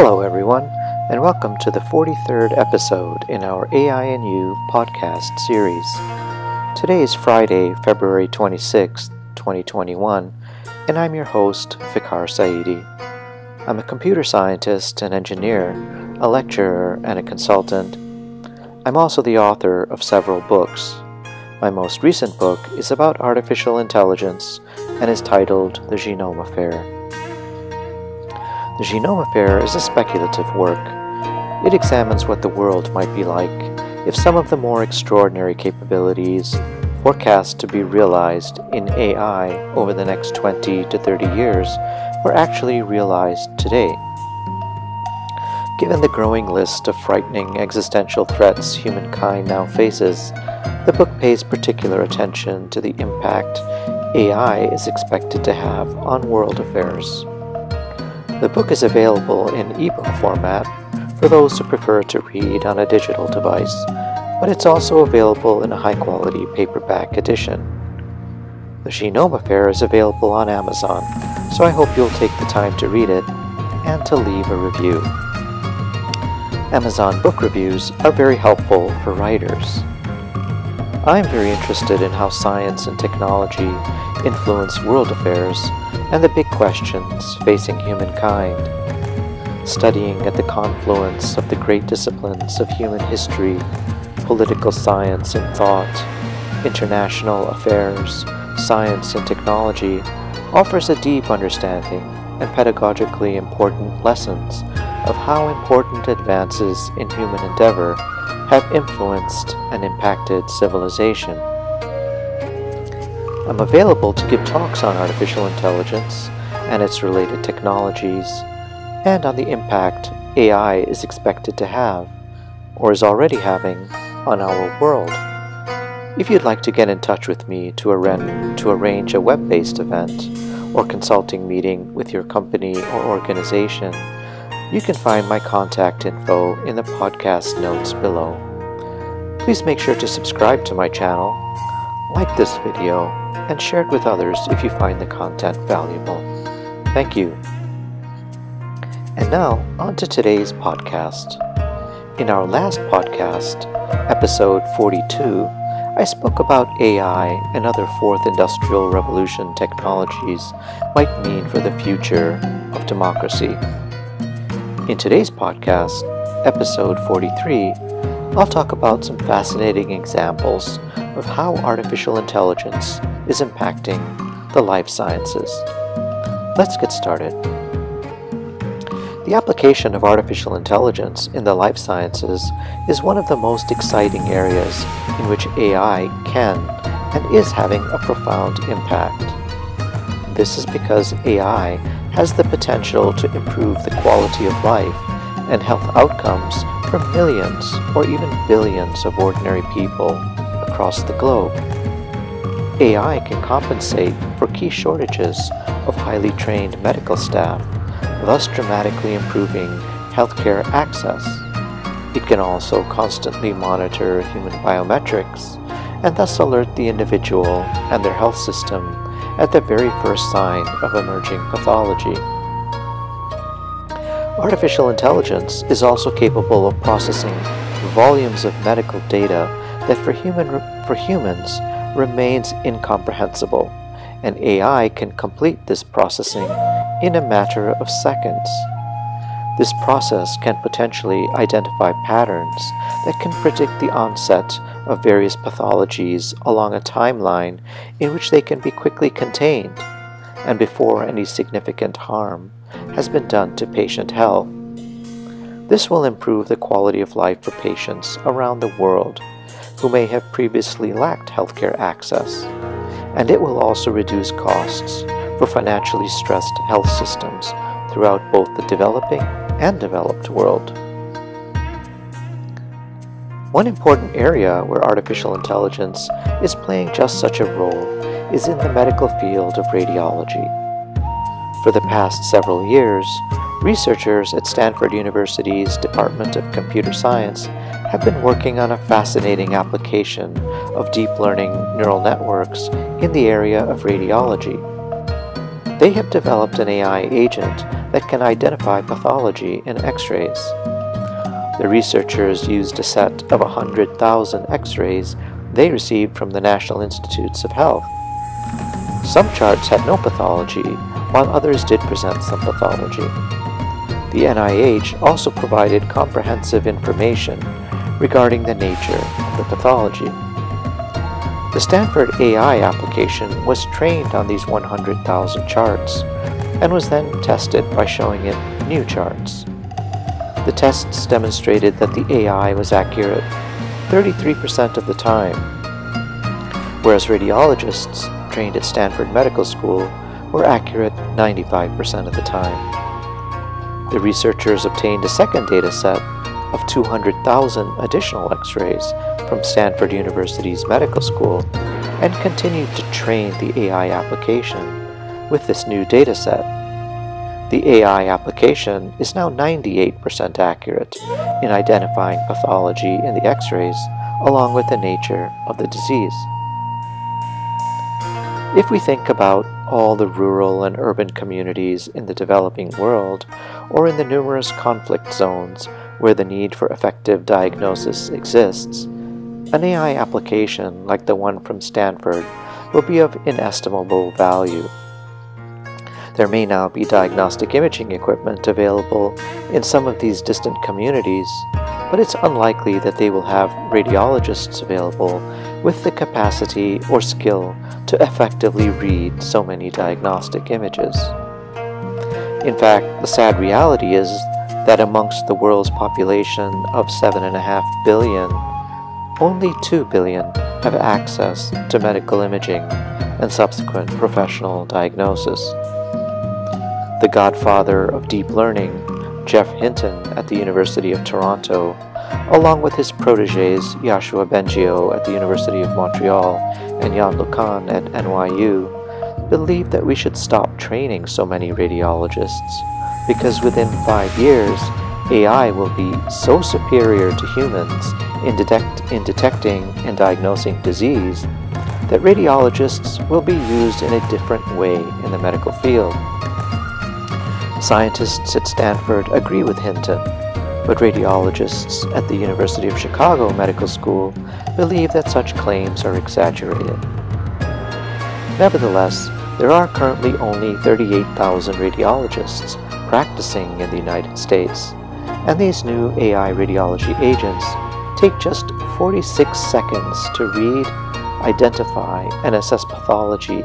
Hello, everyone, and welcome to the 43rd episode in our AI and You podcast series. Today is Friday, February 26, 2021, and I'm your host, Vicar Sayeedi. I'm a computer scientist and engineer, a lecturer, and a consultant. I'm also the author of several books. My most recent book is about artificial intelligence and is titled The Genome Affair. The Genome Affair is a speculative work. It examines what the world might be like if some of the more extraordinary capabilities forecast to be realized in AI over the next 20 to 30 years were actually realized today. Given the growing list of frightening existential threats humankind now faces, the book pays particular attention to the impact AI is expected to have on world affairs. The book is available in ebook format for those who prefer to read on a digital device, but it's also available in a high quality paperback edition. The Genome Affair is available on Amazon, so I hope you'll take the time to read it and to leave a review. Amazon book reviews are very helpful for writers. I'm very interested in how science and technology influence world affairs and the big questions facing humankind. Studying at the confluence of the great disciplines of human history, political science and thought, international affairs, science and technology offers a deep understanding and pedagogically important lessons of how important advances in human endeavor have influenced and impacted civilization. I'm available to give talks on artificial intelligence and its related technologies, and on the impact AI is expected to have, or is already having, on our world. If you'd like to get in touch with me to, arrange, to arrange a web based event or consulting meeting with your company or organization, you can find my contact info in the podcast notes below. Please make sure to subscribe to my channel, like this video, and share it with others if you find the content valuable. Thank you. And now, on to today's podcast. In our last podcast, episode 42, I spoke about AI and other fourth industrial revolution technologies might mean for the future of democracy. In today's podcast, episode 43, I'll talk about some fascinating examples of how artificial intelligence is impacting the life sciences. Let's get started. The application of artificial intelligence in the life sciences is one of the most exciting areas in which AI can and is having a profound impact. This is because AI has the potential to improve the quality of life and health outcomes for millions or even billions of ordinary people across the globe. AI can compensate for key shortages of highly trained medical staff, thus dramatically improving healthcare access. It can also constantly monitor human biometrics and thus alert the individual and their health system at the very first sign of emerging pathology. Artificial intelligence is also capable of processing volumes of medical data that for, human, for humans remains incomprehensible, and AI can complete this processing in a matter of seconds. This process can potentially identify patterns that can predict the onset of various pathologies along a timeline in which they can be quickly contained and before any significant harm has been done to patient health. This will improve the quality of life for patients around the world who may have previously lacked healthcare access, and it will also reduce costs for financially stressed health systems throughout both the developing and developed world. One important area where artificial intelligence is playing just such a role is in the medical field of radiology. For the past several years, researchers at Stanford University's Department of Computer Science have been working on a fascinating application of deep learning neural networks in the area of radiology. they have developed an AI agent that can identify pathology in x-rays. The researchers used a set of 100,000 x-rays they received from the National Institutes of Health. Some charts had no pathology, while others did present some pathology. The NIH also provided comprehensive information regarding the nature of the pathology. The Stanford AI application was trained on these 100,000 charts and was then tested by showing it new charts. The tests demonstrated that the AI was accurate 33% of the time, whereas radiologists trained at Stanford Medical School were accurate 95% of the time. The researchers obtained a second data set of 200,000 additional x-rays from Stanford University's medical school and continued to train the AI application with this new data set the AI application is now 98% accurate in identifying pathology in the x-rays along with the nature of the disease. If we think about all the rural and urban communities in the developing world, or in the numerous conflict zones where the need for effective diagnosis exists, an AI application like the one from Stanford will be of inestimable value there may now be diagnostic imaging equipment available in some of these distant communities, but it's unlikely that they will have radiologists available with the capacity or skill to effectively read so many diagnostic images. In fact, the sad reality is that amongst the world's population of 7.5 billion, only 2 billion have access to medical imaging and subsequent professional diagnosis. The godfather of deep learning, Geoff Hinton at the University of Toronto, along with his proteges Yoshua Bengio at the University of Montreal and Yann LeCun at NYU, believe that we should stop training so many radiologists because within five years, AI will be so superior to humans in, detect, in detecting and diagnosing disease that radiologists will be used in a different way in the medical field. Scientists at Stanford agree with Hinton, but radiologists at the University of Chicago Medical School believe that such claims are exaggerated. Nevertheless, there are currently only 38,000 radiologists practicing in the United States, and these new AI radiology agents take just 46 seconds to read, identify, and assess pathology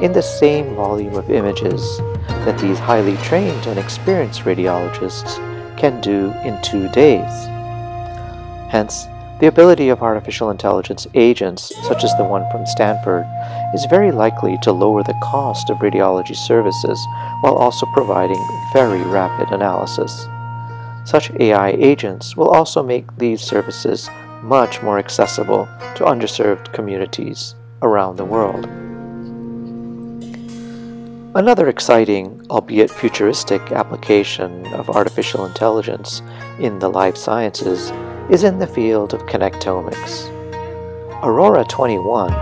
in the same volume of images that these highly trained and experienced radiologists can do in two days. Hence, the ability of artificial intelligence agents, such as the one from Stanford, is very likely to lower the cost of radiology services while also providing very rapid analysis. Such AI agents will also make these services much more accessible to underserved communities around the world. Another exciting, albeit futuristic, application of artificial intelligence in the life sciences is in the field of connectomics. Aurora 21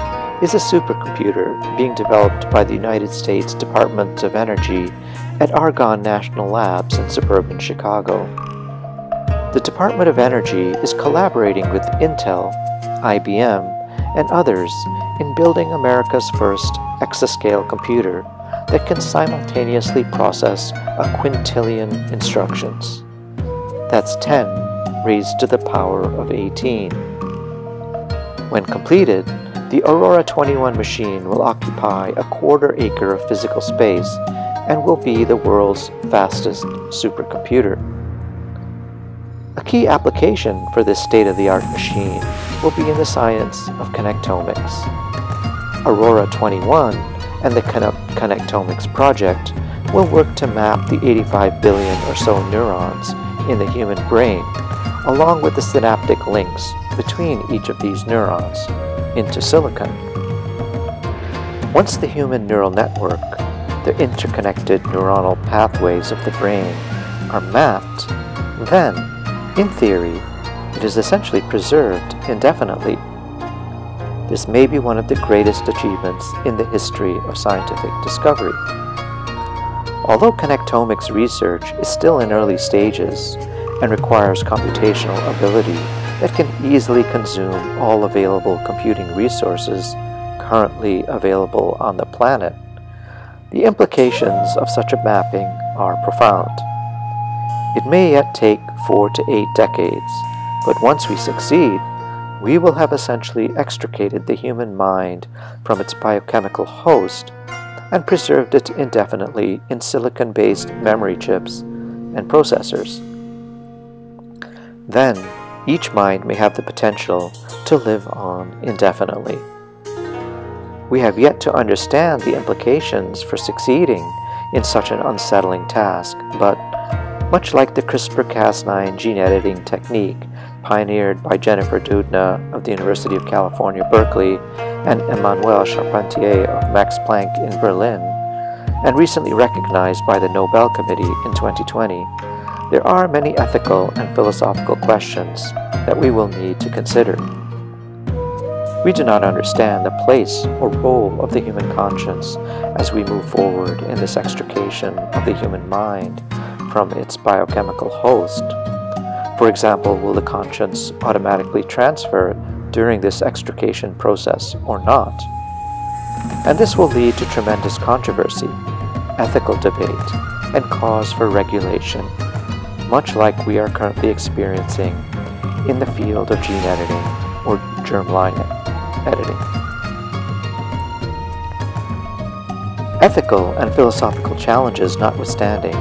is a supercomputer being developed by the United States Department of Energy at Argonne National Labs in suburban Chicago. The Department of Energy is collaborating with Intel, IBM, and others in building America's first exascale computer that can simultaneously process a quintillion instructions. That's 10 raised to the power of 18. When completed, the Aurora 21 machine will occupy a quarter acre of physical space and will be the world's fastest supercomputer. A key application for this state-of-the-art machine will be in the science of connectomics. Aurora 21 and the Connectomics project will work to map the 85 billion or so neurons in the human brain, along with the synaptic links between each of these neurons, into silicon. Once the human neural network, the interconnected neuronal pathways of the brain, are mapped, then, in theory, it is essentially preserved indefinitely this may be one of the greatest achievements in the history of scientific discovery. Although connectomics research is still in early stages and requires computational ability that can easily consume all available computing resources currently available on the planet, the implications of such a mapping are profound. It may yet take four to eight decades, but once we succeed, we will have essentially extricated the human mind from its biochemical host and preserved it indefinitely in silicon based memory chips and processors. Then, each mind may have the potential to live on indefinitely. We have yet to understand the implications for succeeding in such an unsettling task, but much like the CRISPR Cas9 gene editing technique pioneered by Jennifer Doudna of the University of California, Berkeley, and Emmanuelle Charpentier of Max Planck in Berlin, and recently recognized by the Nobel Committee in 2020, there are many ethical and philosophical questions that we will need to consider. We do not understand the place or role of the human conscience as we move forward in this extrication of the human mind from its biochemical host. For example, will the conscience automatically transfer during this extrication process or not? And this will lead to tremendous controversy, ethical debate, and cause for regulation, much like we are currently experiencing in the field of gene editing or germline editing. Ethical and philosophical challenges notwithstanding,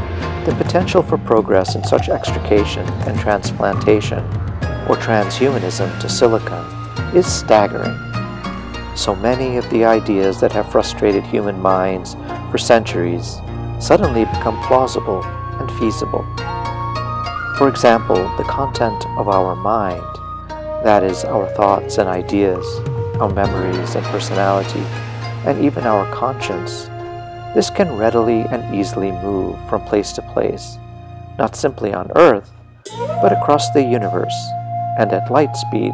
the potential for progress in such extrication and transplantation, or transhumanism to silicon, is staggering. So many of the ideas that have frustrated human minds for centuries suddenly become plausible and feasible. For example, the content of our mind, that is, our thoughts and ideas, our memories and personality, and even our conscience, this can readily and easily move from place to place, not simply on Earth, but across the universe and at light speed.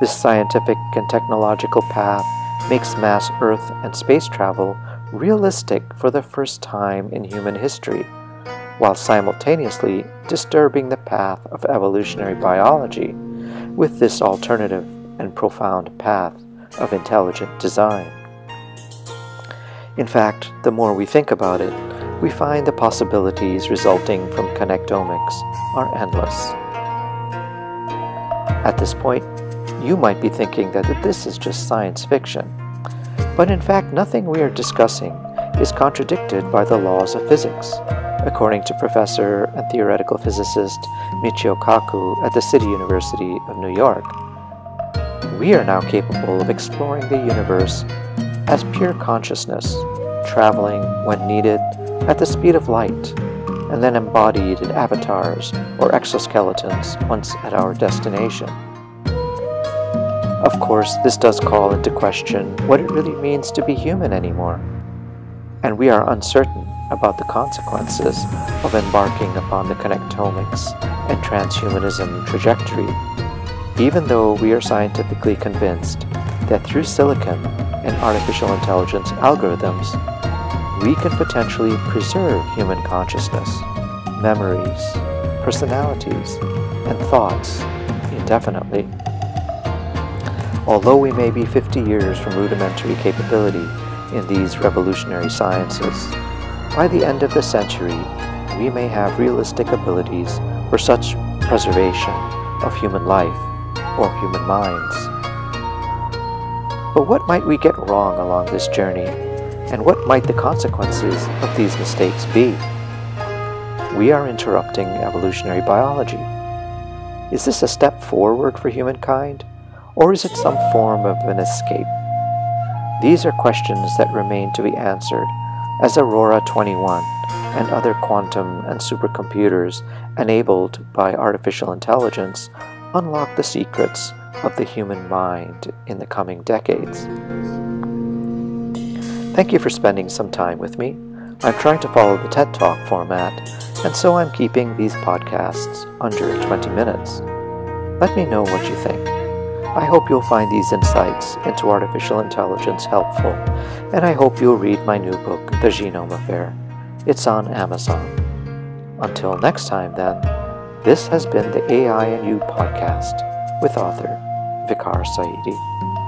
This scientific and technological path makes mass Earth and space travel realistic for the first time in human history, while simultaneously disturbing the path of evolutionary biology with this alternative and profound path of intelligent design. In fact, the more we think about it, we find the possibilities resulting from connectomics are endless. At this point, you might be thinking that this is just science fiction, but in fact, nothing we are discussing is contradicted by the laws of physics, according to professor and theoretical physicist Michio Kaku at the City University of New York we are now capable of exploring the universe as pure consciousness, traveling, when needed, at the speed of light, and then embodied in avatars or exoskeletons once at our destination. Of course, this does call into question what it really means to be human anymore, and we are uncertain about the consequences of embarking upon the connectomics and transhumanism trajectory even though we are scientifically convinced that through silicon and artificial intelligence algorithms, we can potentially preserve human consciousness, memories, personalities, and thoughts indefinitely. Although we may be 50 years from rudimentary capability in these revolutionary sciences, by the end of the century, we may have realistic abilities for such preservation of human life or human minds. But what might we get wrong along this journey, and what might the consequences of these mistakes be? We are interrupting evolutionary biology. Is this a step forward for humankind, or is it some form of an escape? These are questions that remain to be answered as Aurora 21 and other quantum and supercomputers enabled by artificial intelligence unlock the secrets of the human mind in the coming decades. Thank you for spending some time with me. I'm trying to follow the TED Talk format, and so I'm keeping these podcasts under 20 minutes. Let me know what you think. I hope you'll find these insights into artificial intelligence helpful, and I hope you'll read my new book, The Genome Affair. It's on Amazon. Until next time, then, this has been the AI and You podcast with author Vicar Sayeedi.